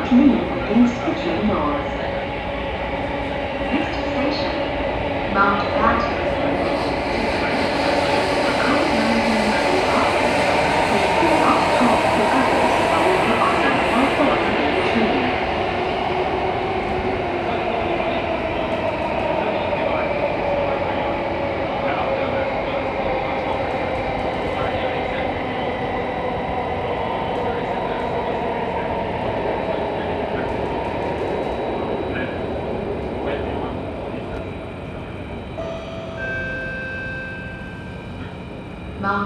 not move inscription north. Next station, Mount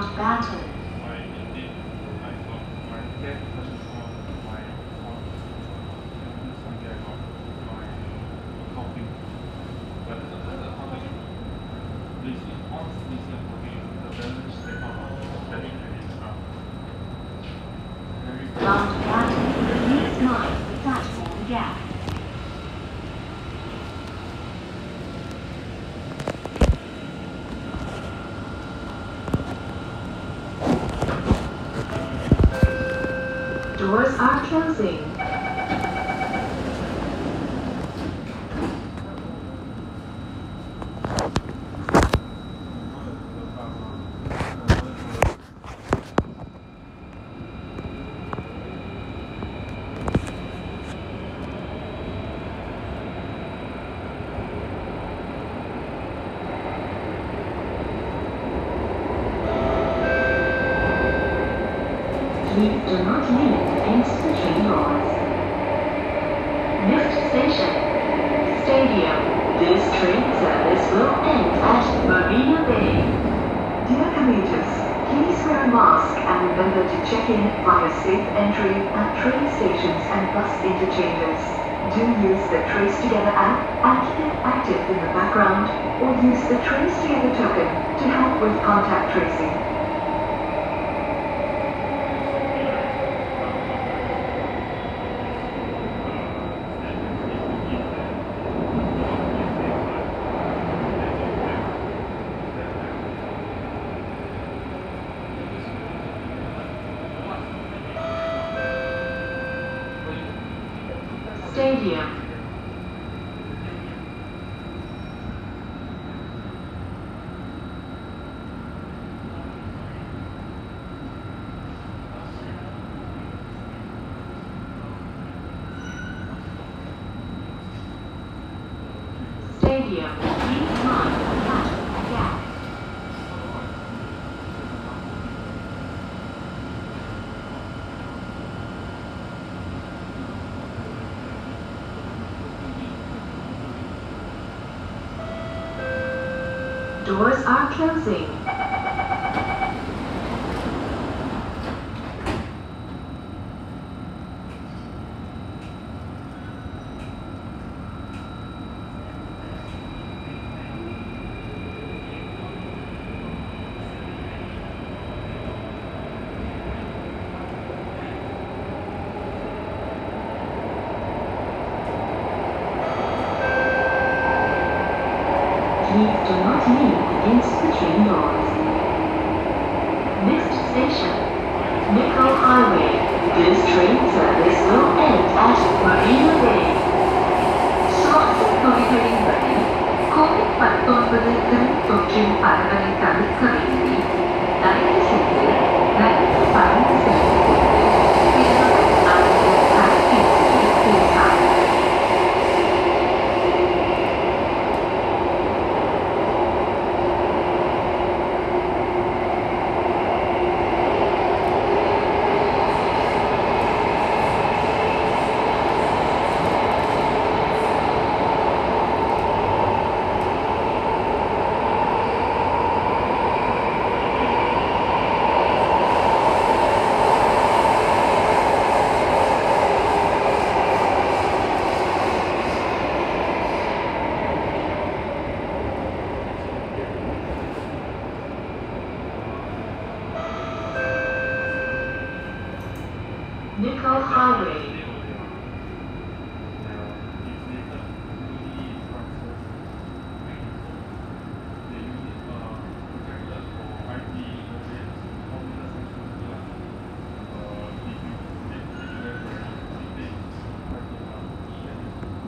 Mountbatten. Mount Batten. Please mind the platform gap. Doors are closing. Please do not leave the train doors. Next station, Stadium. This train service will end at Marina Bay. Dear commuters, please wear a mask and remember to check in via safe entry at train stations and bus interchanges. Do use the TraceTogether app and it active in the background or use the TraceTogether token to help with contact tracing. Stadium. Doors are closing. Please do not lean against the train doors. Next station, Nicoll Highway. This train service will end at Marina Bay. Soksu Torigarinbari, Komik Pattonbari Kari Tokjin Parvari Kari Kari. Nicoll Highway.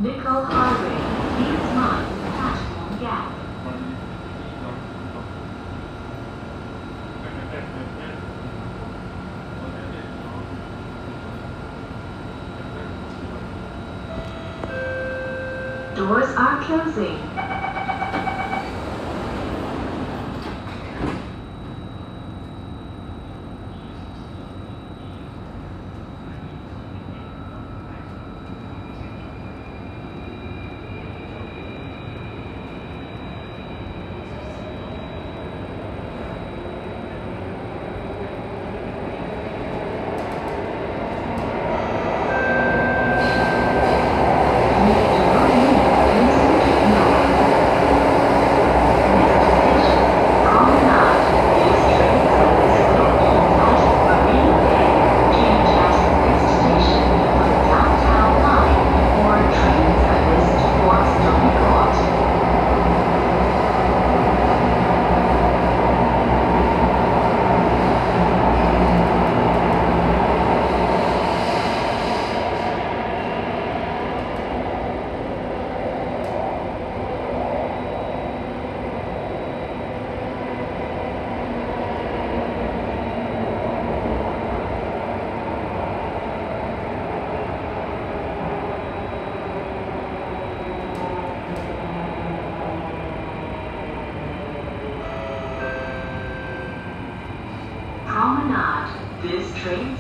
Nicoll Highway. Please mind the platform gap. Doors are closing.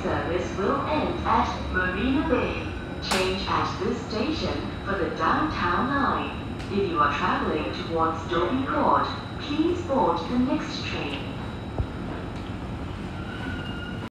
Service will end at Marina Bay. Change at this station for the downtown line. If you are traveling towards Dhoby Ghaut, please board the next train.